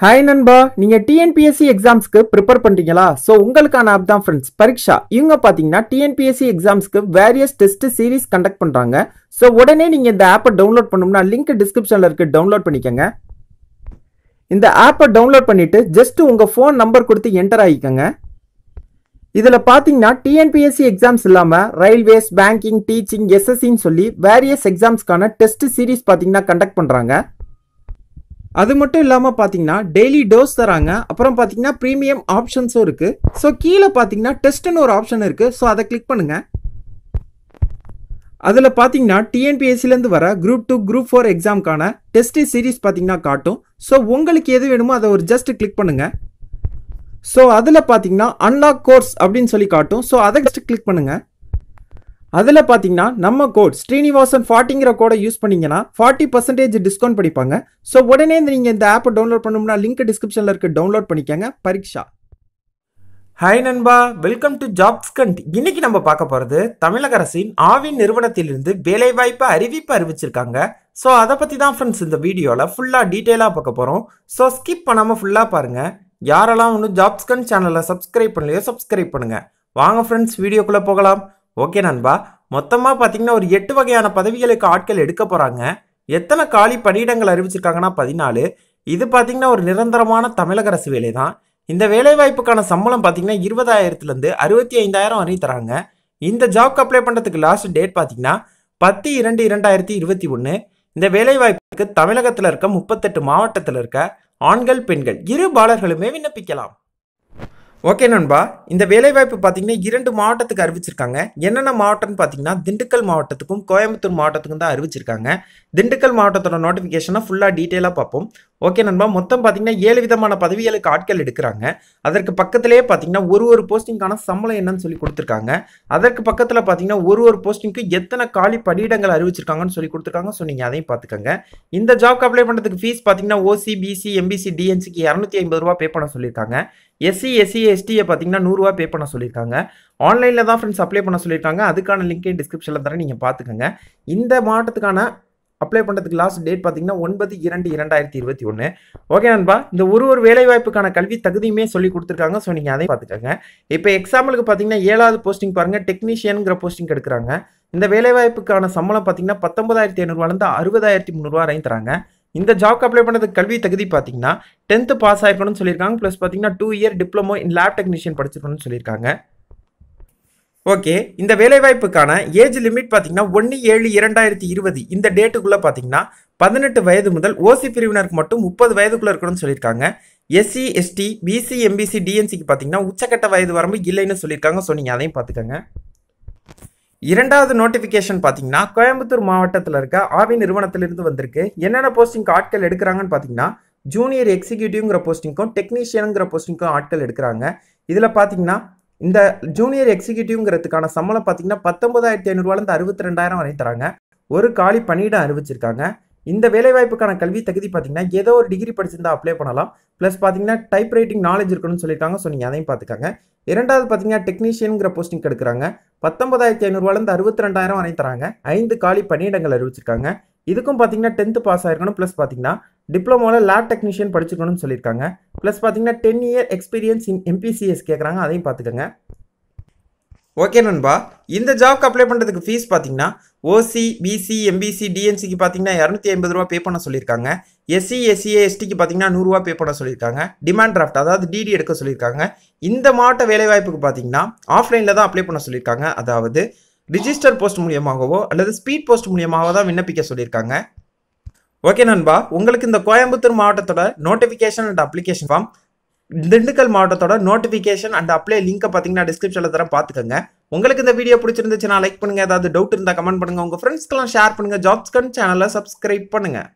Hi நண்பா. நீங்கள் TNPSC எக்ஸாம்ஸ்க்கு ப்ரிப்பேர் பண்ணுறீங்களா ஸோ உங்களுக்கான ஆப் தான் ஃப்ரெண்ட்ஸ் பரீட்சா இவங்க பார்த்தீங்கன்னா டிஎன்பிஎஸ்சி எக்ஸாம்ஸ்க்கு வேரியஸ் டெஸ்ட் சீரிஸ் கண்டக்ட் பண்ணுறாங்க ஸோ உடனே நீங்கள் இந்த ஆப்பை டவுன்லோட் பண்ணணும்னா லிங்க் டிஸ்கிரிப்ஷனில் இருக்குது டவுன்லோட் பண்ணிக்கோங்க. இந்த ஆப்பை டவுன்லோட் பண்ணிவிட்டு ஜஸ்ட் உங்கள் ஃபோன் நம்பர் கொடுத்து என்டர் ஆகிக்கோங்க. இதில் பார்த்தீங்கன்னா டிஎன்பிஎஸ்சி எக்ஸாம்ஸ் இல்லாமல் ரயில்வேஸ் பேங்கிங் டீச்சிங் எஸ்எஸ்சின்னு சொல்லி வேரியஸ் எக்ஸாம்ஸ்க்கான டெஸ்ட் சீரிஸ் பார்த்தீங்கன்னா கண்டக்ட் பண்ணுறாங்க அது மட்டும் இல்லாமல் பார்த்தீங்கன்னா டெய்லி டோஸ் தராங்க. அப்புறம் பார்த்தீங்கன்னா ப்ரீமியம் ஆப்ஷன்ஸும் இருக்குது ஸோ கீழே பார்த்தீங்கன்னா டெஸ்ட்டுன்னு ஒரு ஆப்ஷன் இருக்குது ஸோ அதை கிளிக் பண்ணுங்கள் அதில் பார்த்தீங்கன்னா டிஎன்பிஎஸ்சிலேருந்து வர குரூப் டூ குரூப் ஃபோர் எக்ஸாம்க்கான டெஸ்ட் சீரிஸ் பார்த்தீங்கன்னா காட்டும். ஸோ உங்களுக்கு எது வேணுமோ அதை ஒரு ஜஸ்ட் கிளிக் பண்ணுங்கள் ஸோ அதில் பார்த்தீங்கன்னா அன்லாக் கோர்ஸ் அப்படின்னு சொல்லி காட்டும். ஸோ அதை ஜஸ்ட் கிளிக் பண்ணுங்கள் அதில் பார்த்தீங்கன்னா நம்ம கோட் ஸ்ரீனிவாசன் ஃபார்ட்டிங்கிற கோடை யூஸ் பண்ணிங்கன்னா ஃபார்ட்டி பர்சன்டேஜ் டிஸ்கவுண்ட் பண்ணிப்பாங்க ஸோ உடனே நீங்கள் இந்த ஆப்பை டவுன்லோட் பண்ணணும்னா லிங்க் டிஸ்கிரிப்ஷனில் இருக்க டவுன்லோட் பண்ணிக்கோங்க. பரீட்சா. ஹாய் நண்பா வெல்கம் டு ஜாப்ஸ் கண்ட் இன்னைக்கு நம்ம பார்க்க போகிறது தமிழக அரசின் ஆவின் நிறுவனத்திலிருந்து வேலைவாய்ப்பு அறிவிப்பு அறிவிச்சிருக்காங்க. ஸோ அதை பற்றி தான் ஃப்ரெண்ட்ஸ் இந்த வீடியோவில் ஃபுல்லாக டீட்டெயிலாக பார்க்க போகிறோம் ஸோ ஸ்கிப் பண்ணாமல் ஃபுல்லாக பாருங்கள் யாரெல்லாம் ஒன்று ஜாப்ஸ் கண்ட் சேனலை சப்ஸ்கிரைப் பண்ணலையோ சப்ஸ்கிரைப் பண்ணுங்கள் வாங்க ஃப்ரெண்ட்ஸ் வீடியோக்குள்ளே போகலாம். ஓகே நண்பா மொத்தமாக பார்த்தீங்கன்னா ஒரு எட்டு வகையான பதவிகளுக்கு ஆட்கள் எடுக்க போகிறாங்க எத்தனை காலி பணியிடங்கள் அறிவிச்சிருக்காங்கன்னா பதினாலு. இது பார்த்தீங்கன்னா ஒரு நிரந்தரமான தமிழக அரசு வேலை தான் இந்த வேலைவாய்ப்புக்கான சம்பளம் பார்த்தீங்கன்னா இருபதாயிரத்துலேருந்து அறுபத்தி ஐந்தாயிரம் வரையும் தராங்க. இந்த ஜாப்க்கு அப்ளை பண்ணுறதுக்கு லாஸ்ட் டேட் பார்த்தீங்கன்னா பத்து இரண்டு இரண்டாயிரத்தி இருபத்தி ஒன்று இந்த வேலைவாய்ப்புக்கு தமிழகத்தில் இருக்க முப்பத்தெட்டு மாவட்டத்தில் இருக்க ஆண்கள் பெண்கள் இரு பாலர்களுமே விண்ணப்பிக்கலாம். ஓகே நண்பா இந்த வேலைவாய்ப்பு பார்த்தீங்கன்னா இரண்டு மாவட்டத்துக்கு அறிவிச்சிருக்காங்க. என்னென்ன மாவட்டம்னு பார்த்தீங்கன்னா திண்டுக்கல் மாவட்டத்துக்கும் கோயம்புத்தூர் மாவட்டத்துக்கும் தான் அறிவிச்சிருக்காங்க. திண்டுக்கல் மாவட்டத்தோட நோட்டிஃபிகேஷனை ஃபுல்லாக டீட்டெயிலாக பார்ப்போம். ஓகே நண்பா மொத்தம் பார்த்தீங்கன்னா ஏழு விதமான பதவிகளுக்கு ஆட்கள் எடுக்கிறாங்க. அதற்கு பக்கத்திலே பார்த்தீங்கன்னா ஒரு ஒரு போஸ்டிங்கான சம்பளம் என்னன்னு சொல்லி கொடுத்துருக்காங்க. அதற்கு பக்கத்தில் பார்த்தீங்கன்னா ஒரு ஒரு போஸ்டிங்க்கு எத்தனை காலி பணியிடங்கள் அறிவிச்சிருக்காங்கன்னு சொல்லி கொடுத்துருக்காங்க. ஸோ நீங்கள் அதையும் பார்த்துக்கோங்க. இந்த ஜாப்க்கு அப்ளை பண்ணுறதுக்கு ஃபீஸ் பார்த்தீங்கன்னா ஓசி பிசி எம்பிசி டிஎன்சிக்கு இரநூத்தி ஐம்பது ரூபா பே பண்ண சொல்லியிருக்காங்க. எஸ்சி எஸ்சி எஸ்டியை பார்த்தீங்கன்னா நூறுரூவா பே பண்ண சொல்லியிருக்காங்க ஆன்லைனில் தான் ஃப்ரெண்ட்ஸ் அப்ளை பண்ண சொல்லியிருக்காங்க அதுக்கான லிங்க்கையும் டிஸ்கிரிப்ஷனில் தரேன். நீங்கள் பார்த்துக்கோங்க இந்த மாவட்டத்துக்கான அப்ளை பண்ணுறதுக்கு லாஸ்ட் டேட் பார்த்தீங்கன்னா ஒன்பது இரண்டு இரண்டாயிரத்தி இருபத்தி ஒன்று ஓகே நண்பா இந்த ஒரு ஒரு வேலைவாய்ப்புக்கான கல்வி தகுதியுமே சொல்லி கொடுத்துருக்காங்க. ஸோ நீங்கள் அதையும் பார்த்துக்கோங்க இப்போ எக்ஸாம்பிளுக்கு பார்த்தீங்கன்னா ஏழாவது போஸ்டிங் பாருங்கள் டெக்னீஷியனுங்கிற போஸ்டிங் எடுக்கிறாங்க. இந்த வேலைவாய்ப்புக்கான சம்பளம் பார்த்தீங்கன்னா பத்தொன்பதாயிரத்தி ஐநூறுவாலேருந்து அறுபதாயிரத்தி முந்நூறுவா வரையும் தராங்க. இந்த ஜாப்க்கு அப்ளை பண்ணது கல்வி தகுதி பார்த்தீங்கன்னா டென்த்து பாஸ் ஆகிருக்கணும்னு சொல்லியிருக்காங்க. ப்ளஸ் பார்த்தீங்கன்னா two year diploma in lab technician படிச்சிருக்கணும்னு சொல்லியிருக்காங்க. ஓகே இந்த வேலைவாய்ப்புக்கான ஏஜ் லிமிட் பார்த்தீங்கன்னா ஒன்று ஏழு இரண்டாயிரத்தி இருபது. இந்த டேட்டுக்குள்ளே பார்த்தீங்கன்னா பதினெட்டு வயது முதல் ஓசி பிரிவினருக்கு மட்டும் முப்பது வயதுக்குள்ளே இருக்கணும்னு சொல்லியிருக்காங்க. எஸ்சி எஸ்டி பிசி எம்பிசி டிஎன்சிக்கு பார்த்தீங்கன்னா உச்சக்கட்ட வயது வரம்பு இல்லைன்னு சொல்லியிருக்காங்க. ஸோ நீங்கள் அதையும் பார்த்துக்கோங்க இரண்டாவது நோட்டிஃபிகேஷன் பார்த்தீங்கன்னா கோயம்புத்தூர் மாவட்டத்தில் இருக்க ஆவி நிறுவனத்திலிருந்து வந்திருக்கு. என்னென்ன போஸ்டிங் ஆட்கள் எடுக்கிறாங்கன்னு பார்த்தீங்கன்னா ஜூனியர் எக்ஸிக்யூட்டிவ்ங்கிற போஸ்டிங்க்கும் டெக்னீஷியனுங்கிற போஸ்டிங்க்கும் ஆட்கள் எடுக்கிறாங்க. இதில் பார்த்தீங்கன்னா இந்த ஜூனியர் எக்ஸிக்யூட்டிவ்ங்கிறதுக்கான சம்பளம் பார்த்தீங்கன்னா பத்தொன்பதாயிரத்தி ஐநூறுவாலேருந்து அறுபத்தி ரெண்டாயிரம் வரை தராங்க. ஒரு காலி பணியிடம் அறிவிச்சிருக்காங்க. இந்த வேலைவாய்ப்புக்கான கல்வி தகுதி பார்த்தீங்கன்னா ஏதோ ஒரு டிகிரி படிச்சிருந்தா அப்ளை பண்ணலாம். ப்ளஸ் பார்த்தீங்கன்னா டைப் ரைட்டிங் நாலேஜ் இருக்கணும்னு சொல்லியிருக்காங்க. ஸோ நீங்கள் அதையும் பார்த்துக்காங்க இரண்டாவது பார்த்தீங்கன்னா டெக்னீஷியனுங்கிற போஸ்டிங் எடுக்கிறாங்க. பத்தொன்பதாயிரத்தி ஐநூறுவாலேருந்து அறுபத்தி ரெண்டாயிரம் வரை தராங்க. ஐந்து காலி பணியிடங்கள் அறிவிச்சிருக்காங்க. இதுக்கும் பார்த்தீங்கன்னா டென்த்து பாஸ் ஆயிருக்கணும். ப்ளஸ் பார்த்தீங்கன்னா டிப்ளமோவில் லேப் டெக்னீஷியன் படிச்சிருக்கணும்னு சொல்லியிருக்காங்க. ப்ளஸ் பார்த்தீங்கன்னா ten year experience in MPCS கேட்குறாங்க அதையும் பார்த்துக்கோங்க ஓகே நண்பா. இந்த ஜாப்க்கு அப்ளை பண்ணுறதுக்கு ஃபீஸ் பார்த்தீங்கன்னா ஓசி பிசி எம்பிசி டிஎன்சிக்கு பார்த்தீங்கன்னா இரநூத்தி ஐம்பது ரூபா பே பண்ண சொல்லியிருக்காங்க. எஸ்சி எஸ்சிஏ எஸ்டிக்கு பார்த்தீங்கன்னா நூறுரூவா பே பண்ண சொல்லியிருக்காங்க. டிமாண்ட் டிராஃப்ட் அதாவது டிடி எடுக்க சொல்லியிருக்காங்க. இந்த மாவட்ட வேலைவாய்ப்புக்கு பார்த்தீங்கன்னா ஆஃப்லைனில் தான் அப்ளை பண்ண சொல்லியிருக்காங்க. அதாவது ரிஜிஸ்டர் போஸ்ட் மூலியமாகவோ அல்லது ஸ்பீட் போஸ்ட் மூலியமாகவோ தான் விண்ணப்பிக்க சொல்லியிருக்காங்க. ஓகே நண்பா உங்களுக்கு இந்த கோயம்புத்தூர் மாவட்டத்தோட notification and application form Dindigul மாவட்டத்தோட நோட்டிஃபிகேஷன் அண்ட் அப்ளை லிங்கை பார்த்தீங்கன்னா டிஸ்கிரிப்ஷனில் தர பார்த்துக்கோங்க உங்களுக்கு இந்த வீடியோ பிடிச்சிருந்துச்சுன்னா லைக் பண்ணுங்கள் ஏதாவது டவுட் இருந்தால் கமெண்ட் பண்ணுங்க. உங்கள் ஃப்ரெண்ட்ஸ்க்கெல்லாம் ஷேர் பண்ணுங்கள் ஜாப்ஸ்கன் சேனலை சப்ஸ்கிரைப் பண்ணுங்கள்